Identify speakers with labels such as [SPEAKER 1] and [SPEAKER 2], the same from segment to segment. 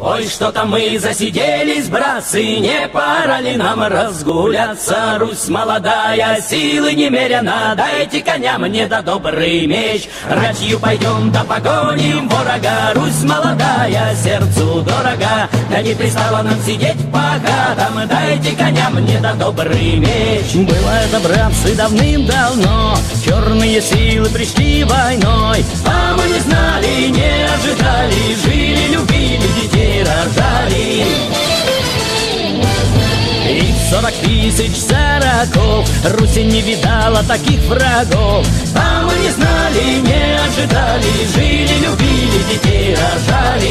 [SPEAKER 1] Ой, что-то мы засиделись, братцы, не пора ли нам разгуляться? Русь молодая, силы немерено, дайте коня мне да добрый меч. Ратью пойдем да погоним ворога, Русь молодая, сердцу дорога. Да не пристало нам сидеть по хатам, дайте коня мне да добрый меч.
[SPEAKER 2] Было это, братцы, давным-давно, черные силы пришли войной.
[SPEAKER 1] А мы не знали, не ожидали,
[SPEAKER 2] тысяч сороков. Руси не видала таких врагов.
[SPEAKER 1] А мы не знали, не ожидали. Жили, любили, детей рожали.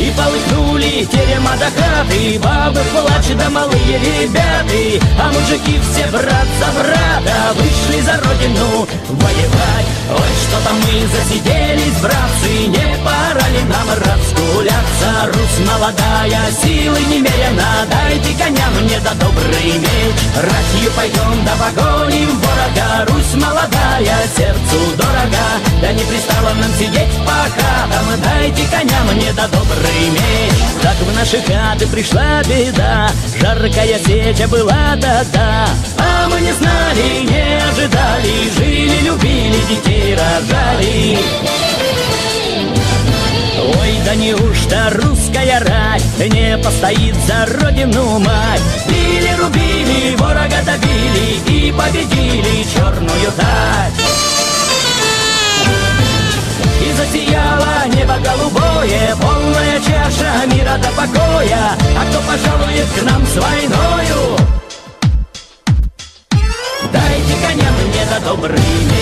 [SPEAKER 1] И полыхнули терема до хаты Бабы плачут, да малые ребята. А мужики все брат за брата. Вышли за родину воевать. Ой, что-то мы засиделись, братцы Не молодая, силы немерено Дайте коня мне да добрый меч. Ратью пойдем да погоним ворога Русь молодая, сердцу дорога. Да не пристало нам сидеть по хатам Дайте коня мне да добрый меч.
[SPEAKER 2] Так в наши хаты пришла беда Жаркая сеча была тогда
[SPEAKER 1] А мы не знали, не ожидали Жили, любили, детей рожали
[SPEAKER 2] да неужто русская рать Не постоит за родину мать?
[SPEAKER 1] Били, рубили, ворога добили И победили черную тать и засияло небо голубое Полная чаша мира до покоя. А кто пожалует к нам с войною? Дайте коня мне меч Ой,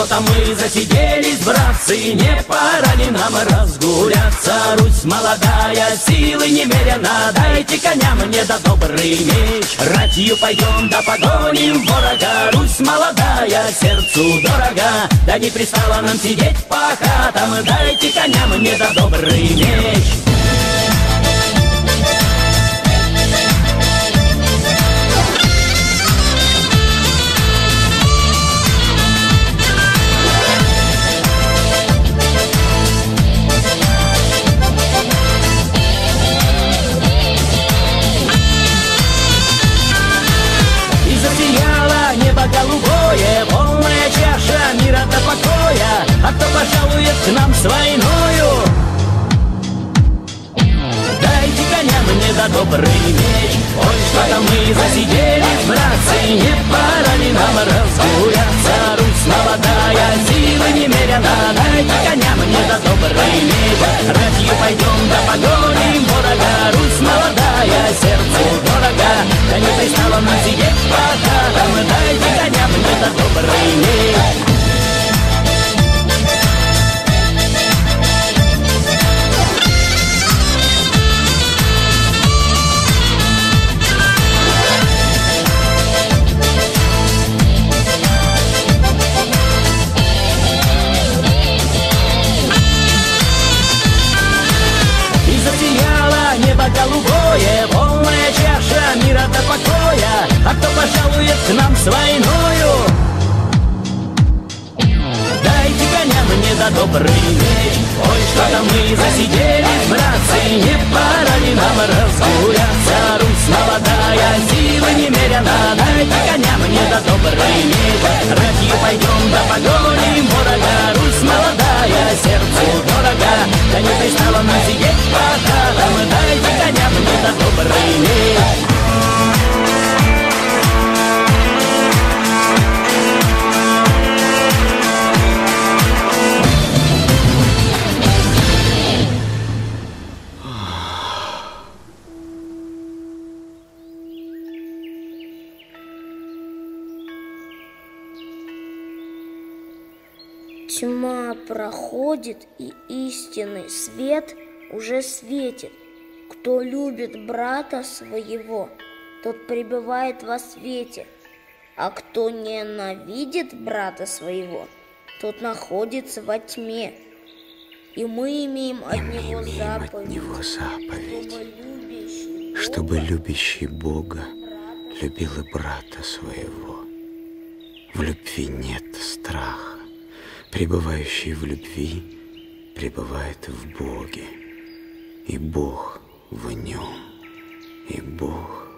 [SPEAKER 1] что-то мы засиделись, братцы Не пора ли нам разгуляться? Русь молодая, силы немерено Дайте коня мне да добрый меч. Ратью пойдем да погоним ворога Русь молодая, сердцу дорога Да не пристало нам сидеть по хатам. Дайте коня мне да добрый меч пожалует к нам с войною? Дайте коня мне да добрый меч, ой, что-то мы засиделись, братцы, не пора ли нам разгуляться, Русь молодая, силы немерено, дайте коня мне да добрый меч, ратью пойдем да погоним ворога, Русь молодая, сердцу дорога, да не пристало нам сидеть по хатам, дайте коня мне да добрый меч. Добрый ой, что-то мы засиделись, братцы, не пора ли нам разгуляться, Русь молодая, силы немерено, дайте коня мне да добрый меч,
[SPEAKER 3] Тьма проходит, и истинный свет уже светит. Кто любит брата своего, тот пребывает во свете, а кто ненавидит брата своего, тот находится во тьме. И мы имеем от
[SPEAKER 4] И мы
[SPEAKER 3] него
[SPEAKER 4] имеем
[SPEAKER 3] заповедь,
[SPEAKER 4] от него заповедь,
[SPEAKER 3] любящий
[SPEAKER 4] чтобы любящий Бога любил и брата своего. В любви нет страха. Пребывающий в любви пребывает в Боге, и Бог в нем, и Бог